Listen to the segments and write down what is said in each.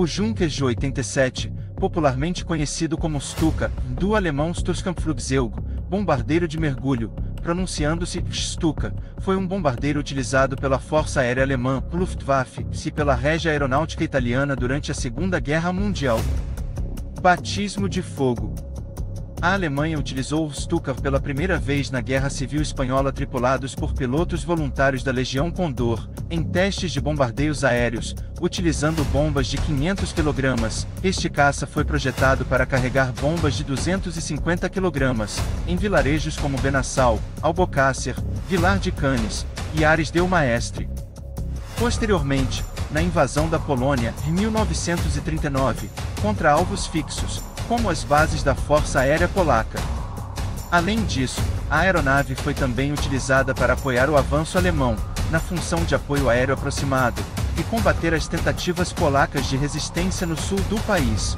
O Junkers 87, popularmente conhecido como Stuka, do alemão Sturzkampfflugzeug, bombardeiro de mergulho, pronunciando-se Stuka, foi um bombardeiro utilizado pela Força Aérea Alemã, Luftwaffe, e pela Regia Aeronáutica Italiana durante a Segunda Guerra Mundial. Batismo de Fogo a Alemanha utilizou o Stuka pela primeira vez na Guerra Civil Espanhola tripulados por pilotos voluntários da Legião Condor, em testes de bombardeios aéreos, utilizando bombas de 500 kg. Este caça foi projetado para carregar bombas de 250 kg, em vilarejos como Benassal, Albocácer, Vilar de Canes e Ares del Maestre. Posteriormente, na invasão da Polônia, em 1939, contra alvos fixos, como as bases da Força Aérea Polaca. Além disso, a aeronave foi também utilizada para apoiar o avanço alemão, na função de apoio aéreo aproximado, e combater as tentativas polacas de resistência no sul do país.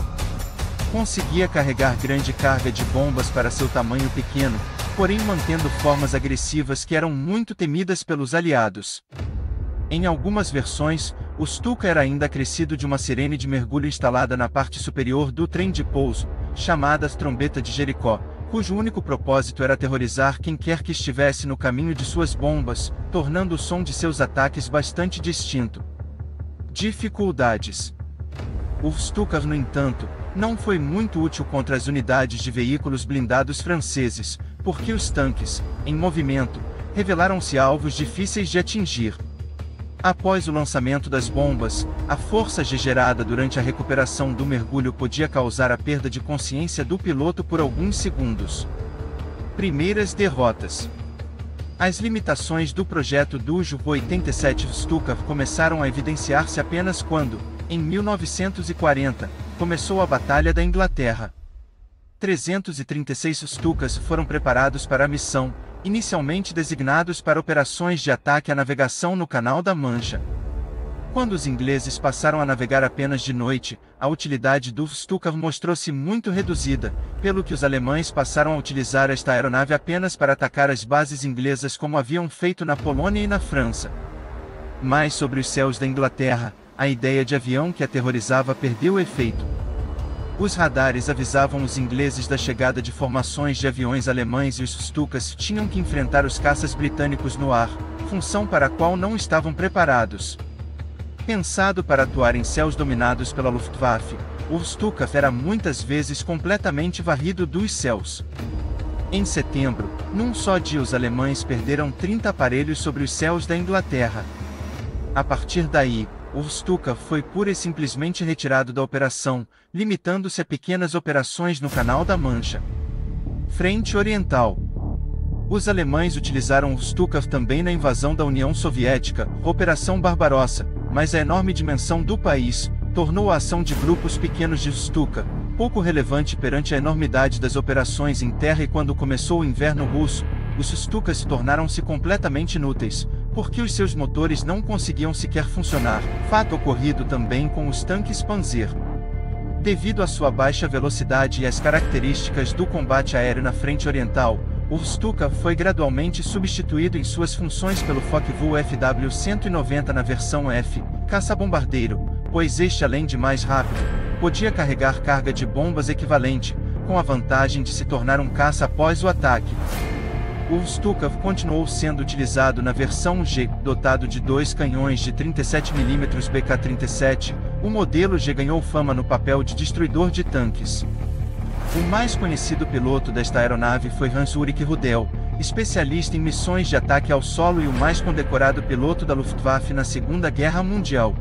Conseguia carregar grande carga de bombas para seu tamanho pequeno, porém mantendo formas agressivas que eram muito temidas pelos aliados. Em algumas versões, o Stuka era ainda acrescido de uma sirene de mergulho instalada na parte superior do trem de pouso, chamada Trombeta de Jericó, cujo único propósito era aterrorizar quem quer que estivesse no caminho de suas bombas, tornando o som de seus ataques bastante distinto. Dificuldades O Stuka, no entanto, não foi muito útil contra as unidades de veículos blindados franceses, porque os tanques, em movimento, revelaram-se alvos difíceis de atingir. Após o lançamento das bombas, a força gerada durante a recuperação do mergulho podia causar a perda de consciência do piloto por alguns segundos. Primeiras derrotas. As limitações do projeto do Ju 87 Stuka começaram a evidenciar-se apenas quando, em 1940, começou a Batalha da Inglaterra. 336 Stukas foram preparados para a missão, inicialmente designados para operações de ataque à navegação no Canal da Mancha. Quando os ingleses passaram a navegar apenas de noite, a utilidade do Stuka mostrou-se muito reduzida, pelo que os alemães passaram a utilizar esta aeronave apenas para atacar as bases inglesas como haviam feito na Polônia e na França. Mas sobre os céus da Inglaterra, a ideia de avião que aterrorizava perdeu efeito. Os radares avisavam os ingleses da chegada de formações de aviões alemães e os Stukas tinham que enfrentar os caças britânicos no ar, função para a qual não estavam preparados. Pensado para atuar em céus dominados pela Luftwaffe, o Stuka era muitas vezes completamente varrido dos céus. Em setembro, num só dia os alemães perderam 30 aparelhos sobre os céus da Inglaterra. A partir daí, o Stuka foi pura e simplesmente retirado da operação, limitando-se a pequenas operações no Canal da Mancha. Frente Oriental Os alemães utilizaram o Stuka também na invasão da União Soviética, Operação Barbarossa, mas a enorme dimensão do país tornou a ação de grupos pequenos de Stuka pouco relevante perante a enormidade das operações em terra e quando começou o inverno russo, os Stukas tornaram-se completamente inúteis, porque os seus motores não conseguiam sequer funcionar, fato ocorrido também com os tanques Panzer. Devido à sua baixa velocidade e às características do combate aéreo na frente oriental, o Stuka foi gradualmente substituído em suas funções pelo Focke-Wulf FW-190 na versão F, caça-bombardeiro, pois este além de mais rápido, podia carregar carga de bombas equivalente, com a vantagem de se tornar um caça após o ataque. O Stukov continuou sendo utilizado na versão G, dotado de dois canhões de 37mm BK-37. O modelo G ganhou fama no papel de destruidor de tanques. O mais conhecido piloto desta aeronave foi Hans-Ulrich Rudel, especialista em missões de ataque ao solo e o mais condecorado piloto da Luftwaffe na Segunda Guerra Mundial.